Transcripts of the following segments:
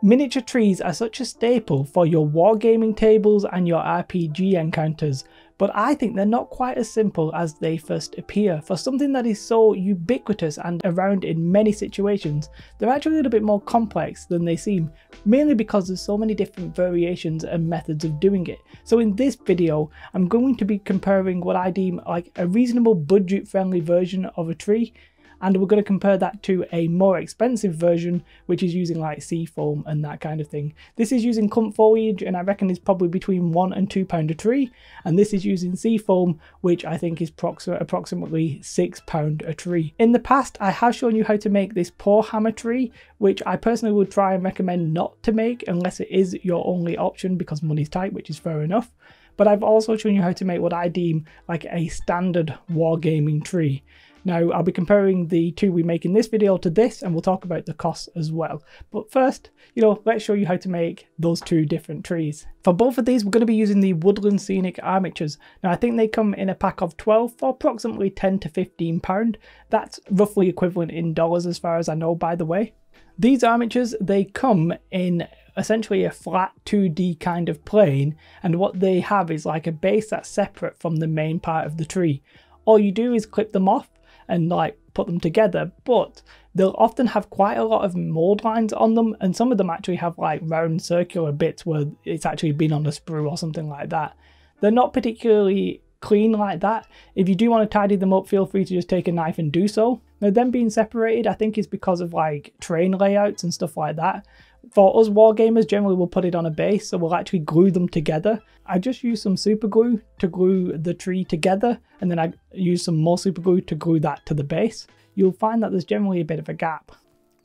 Miniature trees are such a staple for your wargaming tables and your RPG encounters, but I think they're not quite as simple as they first appear. For something that is so ubiquitous and around in many situations, they're actually a little bit more complex than they seem, mainly because there's so many different variations and methods of doing it. So in this video, I'm going to be comparing what I deem like a reasonable budget friendly version of a tree and we're going to compare that to a more expensive version which is using like seafoam and that kind of thing. This is using clump foliage and I reckon is probably between one and two pound a tree and this is using seafoam which I think is approximately six pound a tree. In the past I have shown you how to make this poor hammer tree which I personally would try and recommend not to make unless it is your only option because money's tight which is fair enough but I've also shown you how to make what I deem like a standard wargaming tree. Now I'll be comparing the two we make in this video to this and we'll talk about the costs as well. But first, you know, let's show you how to make those two different trees. For both of these, we're going to be using the Woodland Scenic Armatures. Now I think they come in a pack of 12 for approximately 10 to 15 pound. That's roughly equivalent in dollars as far as I know by the way. These armatures, they come in essentially a flat 2D kind of plane and what they have is like a base that's separate from the main part of the tree. All you do is clip them off and like put them together, but they'll often have quite a lot of mold lines on them, and some of them actually have like round circular bits where it's actually been on a sprue or something like that. They're not particularly clean like that. If you do want to tidy them up, feel free to just take a knife and do so. Now them being separated, I think is because of like train layouts and stuff like that. For us wargamers, generally we'll put it on a base, so we'll actually glue them together. I just use some super glue to glue the tree together, and then I use some more super glue to glue that to the base. You'll find that there's generally a bit of a gap.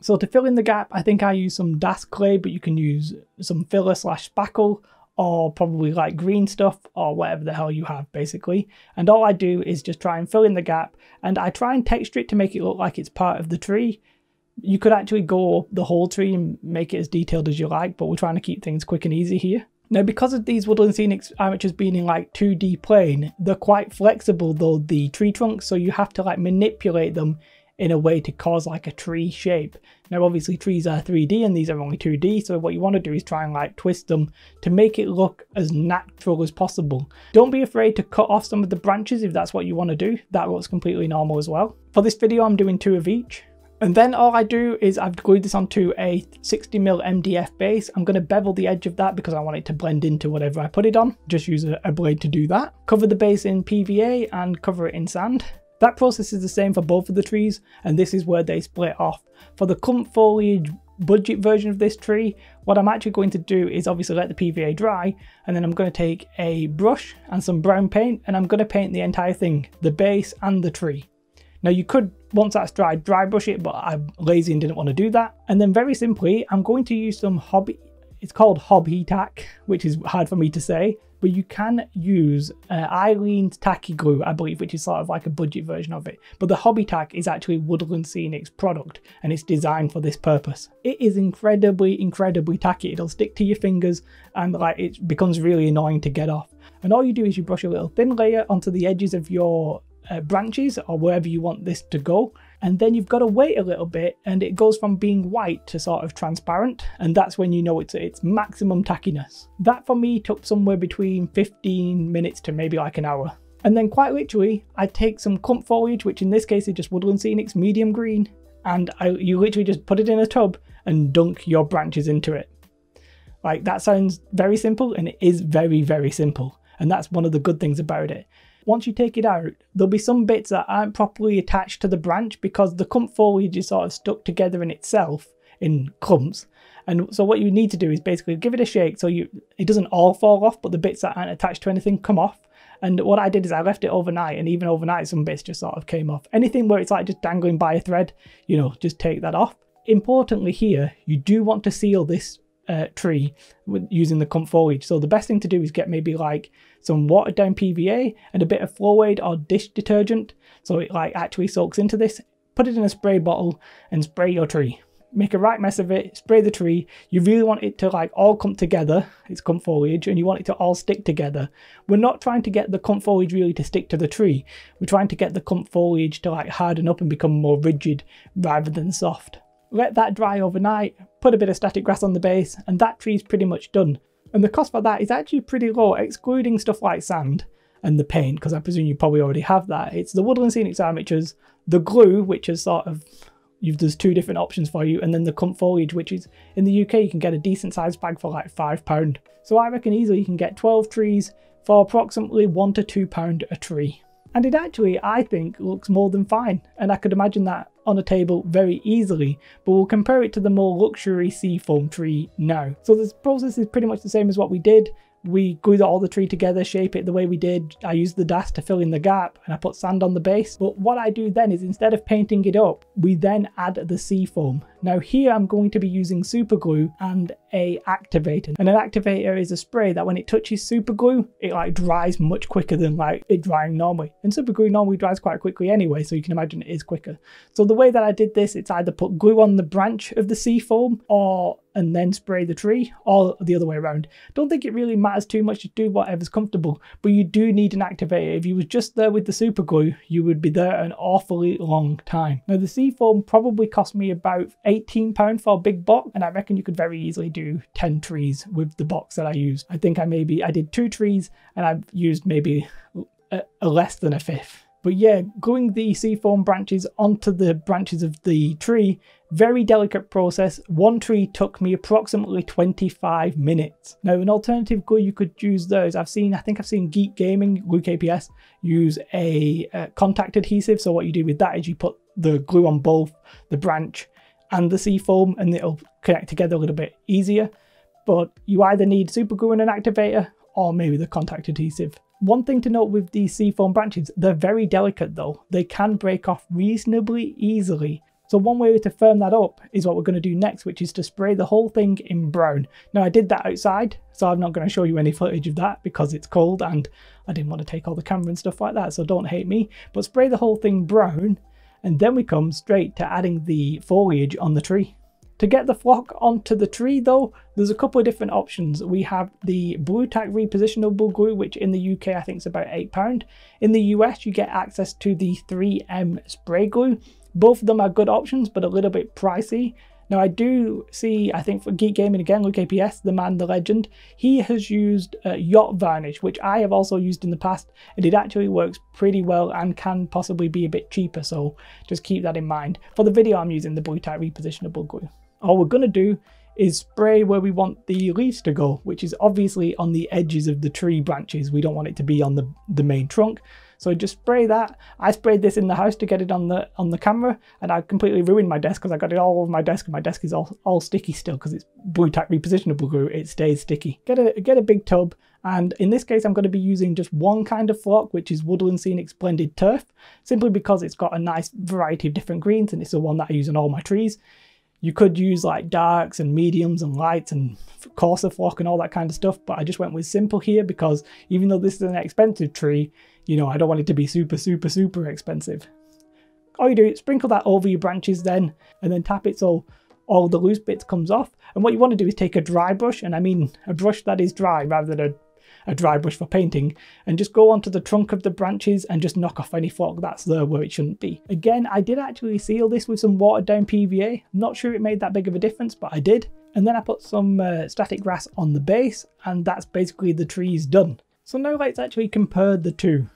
So to fill in the gap, I think I use some Das clay, but you can use some filler slash spackle, or probably like green stuff, or whatever the hell you have, basically. And all I do is just try and fill in the gap, and I try and texture it to make it look like it's part of the tree, you could actually go the whole tree and make it as detailed as you like, but we're trying to keep things quick and easy here. Now, because of these Woodland Scenic armatures being in like 2D plane, they're quite flexible though, the tree trunks, so you have to like manipulate them in a way to cause like a tree shape. Now obviously trees are 3D and these are only 2D, so what you want to do is try and like twist them to make it look as natural as possible. Don't be afraid to cut off some of the branches if that's what you want to do, that looks completely normal as well. For this video I'm doing two of each. And then all I do is I've glued this onto a 60mm MDF base. I'm going to bevel the edge of that because I want it to blend into whatever I put it on. Just use a, a blade to do that. Cover the base in PVA and cover it in sand. That process is the same for both of the trees and this is where they split off. For the clump foliage budget version of this tree, what I'm actually going to do is obviously let the PVA dry and then I'm going to take a brush and some brown paint and I'm going to paint the entire thing, the base and the tree. Now you could, once that's dried, dry brush it, but I'm lazy and didn't want to do that. And then very simply, I'm going to use some hobby, it's called Hobby Tack, which is hard for me to say, but you can use uh, Aleene's Tacky Glue, I believe, which is sort of like a budget version of it. But the Hobby Tack is actually Woodland Scenic's product, and it's designed for this purpose. It is incredibly, incredibly tacky. It'll stick to your fingers, and like it becomes really annoying to get off. And all you do is you brush a little thin layer onto the edges of your uh, branches or wherever you want this to go. And then you've got to wait a little bit and it goes from being white to sort of transparent. And that's when you know it's its maximum tackiness. That for me took somewhere between 15 minutes to maybe like an hour. And then quite literally, I take some clump foliage, which in this case is just Woodland Scenic's medium green, and I, you literally just put it in a tub and dunk your branches into it. Like that sounds very simple and it is very, very simple. And that's one of the good things about it. Once you take it out, there'll be some bits that aren't properly attached to the branch because the clump foliage is sort of stuck together in itself in clumps. And so what you need to do is basically give it a shake so you it doesn't all fall off, but the bits that aren't attached to anything come off. And what I did is I left it overnight, and even overnight, some bits just sort of came off. Anything where it's like just dangling by a thread, you know, just take that off. Importantly here, you do want to seal this uh, tree with using the clump foliage. So the best thing to do is get maybe like some watered down PVA and a bit of Floraid or dish detergent so it like actually soaks into this. Put it in a spray bottle and spray your tree. Make a right mess of it, spray the tree. You really want it to like all come together, it's clump foliage, and you want it to all stick together. We're not trying to get the clump foliage really to stick to the tree. We're trying to get the clump foliage to like harden up and become more rigid rather than soft. Let that dry overnight, put a bit of static grass on the base, and that tree's pretty much done. And the cost for that is actually pretty low, excluding stuff like sand and the paint, because I presume you probably already have that. It's the Woodland Scenics armatures, the glue, which is sort of there's two different options for you, and then the clump foliage, which is in the UK, you can get a decent sized bag for like £5. So I reckon easily you can get 12 trees for approximately one to two pound a tree. And it actually, I think, looks more than fine. And I could imagine that on a table very easily, but we'll compare it to the more luxury seafoam tree now. So this process is pretty much the same as what we did we glued all the tree together, shape it the way we did. I used the Das to fill in the gap and I put sand on the base. But what I do then is instead of painting it up, we then add the seafoam. Now here I'm going to be using super glue and a activator. And an activator is a spray that when it touches super glue, it like dries much quicker than like it drying normally. And super glue normally dries quite quickly anyway, so you can imagine it is quicker. So the way that I did this, it's either put glue on the branch of the seafoam or and then spray the tree or the other way around. Don't think it really matters too much to do whatever's comfortable, but you do need an activator. If you was just there with the super glue, you would be there an awfully long time. Now the seafoam probably cost me about £18 for a big box, and I reckon you could very easily do 10 trees with the box that I used. I think I maybe, I did two trees and I've used maybe a, a less than a fifth. But yeah, gluing the seafoam branches onto the branches of the tree, very delicate process. One tree took me approximately 25 minutes. Now an alternative glue you could use those, I've seen, I think I've seen Geek Gaming, Luke APS, use a, a contact adhesive. So what you do with that is you put the glue on both the branch and the seafoam and it'll connect together a little bit easier. But you either need super glue and an activator or maybe the contact adhesive. One thing to note with these seafoam branches, they're very delicate though. They can break off reasonably easily. So one way to firm that up is what we're going to do next, which is to spray the whole thing in brown. Now I did that outside, so I'm not going to show you any footage of that because it's cold and I didn't want to take all the camera and stuff like that, so don't hate me. But spray the whole thing brown and then we come straight to adding the foliage on the tree. To get the flock onto the tree though, there's a couple of different options. We have the Blu Tack repositionable glue, which in the UK I think is about £8. In the US you get access to the 3M spray glue. Both of them are good options, but a little bit pricey. Now I do see, I think for Geek Gaming again, Luke APS, the man, the legend, he has used uh, Yacht Varnish, which I have also used in the past, and it actually works pretty well and can possibly be a bit cheaper, so just keep that in mind. For the video I'm using the Blu Tack repositionable glue. All we're going to do is spray where we want the leaves to go, which is obviously on the edges of the tree branches. We don't want it to be on the, the main trunk. So just spray that. I sprayed this in the house to get it on the on the camera, and I completely ruined my desk because I got it all over my desk, and my desk is all, all sticky still because it's Blu Tack repositionable glue. It stays sticky. Get a get a big tub, and in this case, I'm going to be using just one kind of flock, which is Woodland Scenics Blended Turf, simply because it's got a nice variety of different greens, and it's the one that I use on all my trees. You could use like darks and mediums and lights and coarser flock and all that kind of stuff, but I just went with simple here because even though this is an expensive tree, you know, I don't want it to be super, super, super expensive. All you do is sprinkle that over your branches then, and then tap it so all the loose bits comes off. And what you want to do is take a dry brush, and I mean a brush that is dry rather than a a dry brush for painting and just go onto the trunk of the branches and just knock off any fog that's there where it shouldn't be. Again, I did actually seal this with some watered down PVA. I'm not sure it made that big of a difference, but I did. And then I put some uh, static grass on the base and that's basically the trees done. So now let's actually compare the two.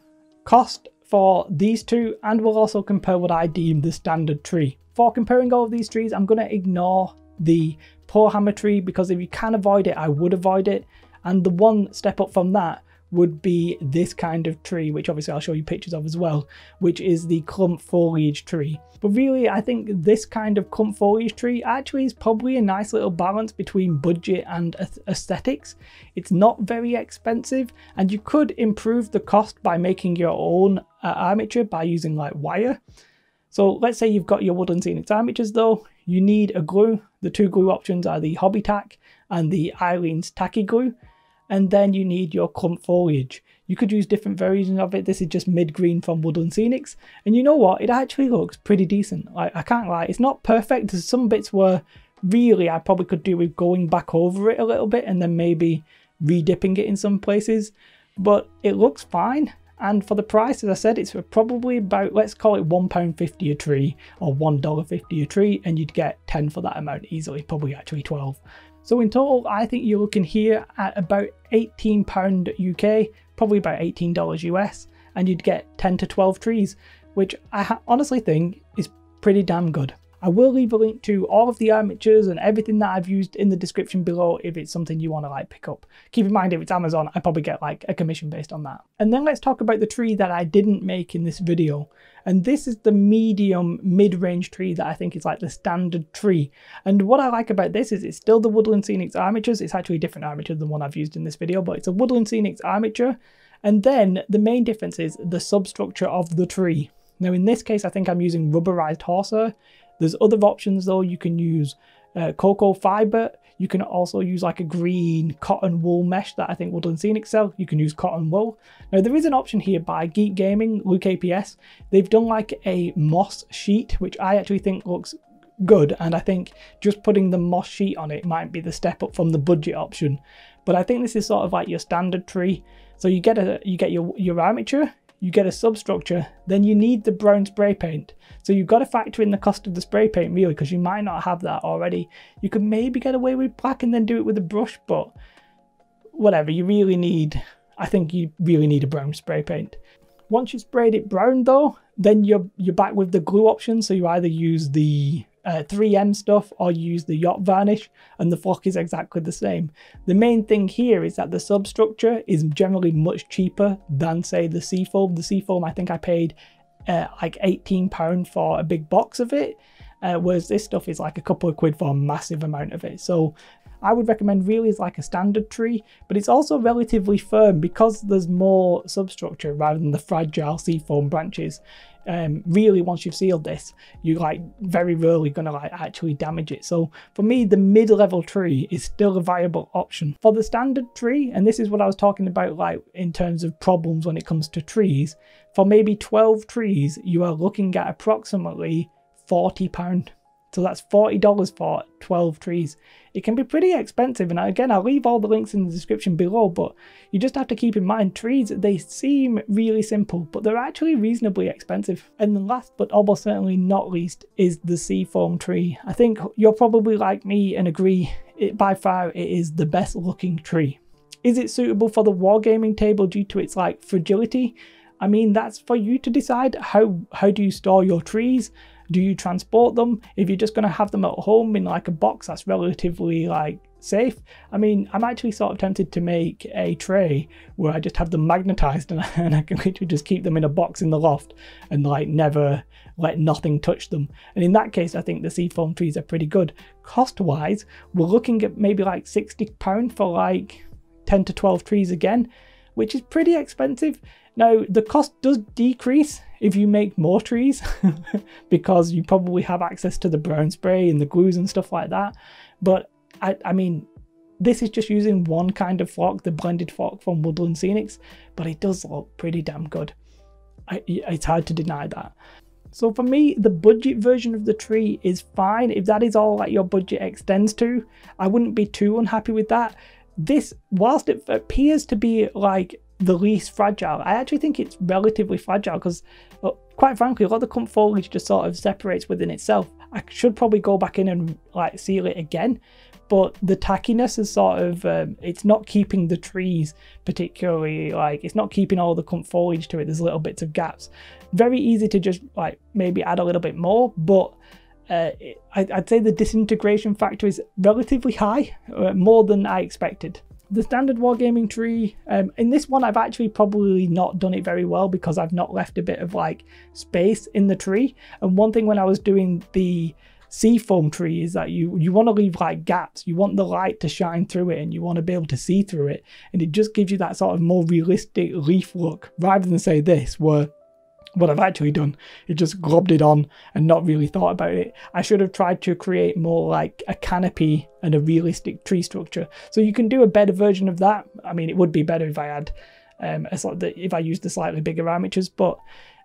Cost for these two and we'll also compare what I deem the standard tree. For comparing all of these trees, I'm going to ignore the poor hammer tree because if you can avoid it, I would avoid it. And the one step up from that would be this kind of tree, which obviously I'll show you pictures of as well, which is the clump foliage tree. But really, I think this kind of clump foliage tree actually is probably a nice little balance between budget and aesthetics. It's not very expensive, and you could improve the cost by making your own uh, armature by using like wire. So let's say you've got your Woodland Scenics armatures though, you need a glue. The two glue options are the Hobby Tack and the Aleene's Tacky Glue and then you need your clump foliage. You could use different versions of it. This is just mid-green from Woodland Scenics. And you know what? It actually looks pretty decent. I, I can't lie. It's not perfect. Some bits where really I probably could do with going back over it a little bit and then maybe redipping it in some places. But it looks fine. And for the price, as I said, it's probably about, let's call it £1.50 a tree or $1.50 a tree, and you'd get 10 for that amount easily, probably actually 12. So in total, I think you're looking here at about £18 UK, probably about $18 US, and you'd get 10 to 12 trees, which I honestly think is pretty damn good. I will leave a link to all of the armatures and everything that I've used in the description below if it's something you want to like pick up. Keep in mind if it's Amazon, I probably get like a commission based on that. And then let's talk about the tree that I didn't make in this video. And this is the medium mid-range tree that I think is like the standard tree. And what I like about this is it's still the Woodland Scenics armatures. It's actually a different armature than one I've used in this video, but it's a Woodland Scenics armature. And then the main difference is the substructure of the tree. Now in this case, I think I'm using rubberized horsehair. There's other options though. You can use uh, cocoa fiber. You can also use like a green cotton wool mesh that I think Woodland Scenic sell. You can use cotton wool. Now there is an option here by Geek Gaming, Luke APS. They've done like a moss sheet, which I actually think looks good. And I think just putting the moss sheet on it might be the step up from the budget option. But I think this is sort of like your standard tree. So you get a you get your, your armature, you get a substructure, then you need the brown spray paint. So you've got to factor in the cost of the spray paint really because you might not have that already. You could maybe get away with black and then do it with a brush, but whatever, you really need, I think you really need a brown spray paint. Once you've sprayed it brown though, then you're, you're back with the glue option. So you either use the uh, 3M stuff or use the yacht varnish and the flock is exactly the same. The main thing here is that the substructure is generally much cheaper than say the seafoam. The seafoam I think I paid uh, like £18 for a big box of it, uh, whereas this stuff is like a couple of quid for a massive amount of it. So I would recommend really is like a standard tree, but it's also relatively firm because there's more substructure rather than the fragile seafoam branches um, really once you've sealed this, you're like very rarely gonna like actually damage it. So for me, the mid-level tree is still a viable option. For the standard tree, and this is what I was talking about like in terms of problems when it comes to trees, for maybe 12 trees, you are looking at approximately 40 pound so that's $40 for 12 trees. It can be pretty expensive and again I'll leave all the links in the description below but you just have to keep in mind trees they seem really simple but they're actually reasonably expensive. And then last but almost certainly not least is the seafoam tree. I think you're probably like me and agree it by far it is the best looking tree. Is it suitable for the wargaming table due to its like fragility? I mean that's for you to decide how how do you store your trees do you transport them? If you're just going to have them at home in like a box that's relatively like safe. I mean, I'm actually sort of tempted to make a tray where I just have them magnetized and, and I can literally just keep them in a box in the loft and like never let nothing touch them. And in that case, I think the seafoam trees are pretty good. Cost wise, we're looking at maybe like £60 for like 10 to 12 trees again, which is pretty expensive. Now, the cost does decrease if you make more trees because you probably have access to the brown spray and the glues and stuff like that. But I, I mean, this is just using one kind of flock, the blended flock from Woodland Scenics, but it does look pretty damn good. I, it's hard to deny that. So for me, the budget version of the tree is fine. If that is all that your budget extends to, I wouldn't be too unhappy with that. This, whilst it appears to be like the least fragile. I actually think it's relatively fragile because, well, quite frankly, a lot of the clump foliage just sort of separates within itself. I should probably go back in and like seal it again, but the tackiness is sort of um, it's not keeping the trees particularly like it's not keeping all the clump foliage to it. There's little bits of gaps. Very easy to just like maybe add a little bit more, but. Uh, I'd say the disintegration factor is relatively high, uh, more than I expected the standard wargaming tree um, in this one i've actually probably not done it very well because i've not left a bit of like space in the tree. And one thing when i was doing the seafoam tree is that you you want to leave like gaps. You want the light to shine through it and you want to be able to see through it. And it just gives you that sort of more realistic leaf look rather than say this where what I've actually done is just globbed it on and not really thought about it. I should have tried to create more like a canopy and a realistic tree structure. So you can do a better version of that. I mean, it would be better if I had um, a sort of, if I used the slightly bigger armatures, but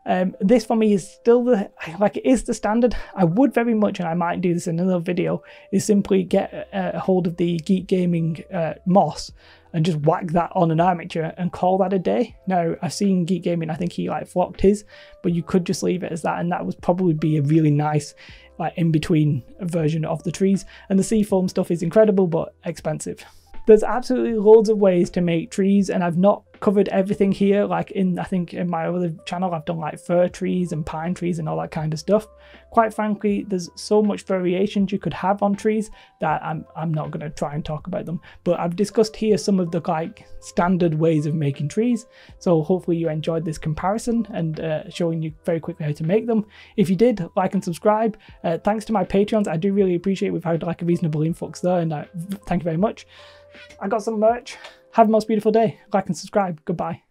Um, this for me is still the like it is the standard. I would very much, and I might do this in another video, is simply get a, hold of the Geek Gaming uh, Moss and just whack that on an armature and call that a day. Now I've seen Geek Gaming, I think he like flocked his, but you could just leave it as that, and that would probably be a really nice like in between version of the trees. And the seafoam stuff is incredible but expensive. There's absolutely loads of ways to make trees and I've not covered everything here like in I think in my other channel I've done like fir trees and pine trees and all that kind of stuff. Quite frankly there's so much variations you could have on trees that I'm, I'm not going to try and talk about them but I've discussed here some of the like standard ways of making trees so hopefully you enjoyed this comparison and uh, showing you very quickly how to make them. If you did like and subscribe uh, thanks to my patrons I do really appreciate we've had like a reasonable influx there and uh, thank you very much. I got some merch. Have a most beautiful day. Like and subscribe. Goodbye.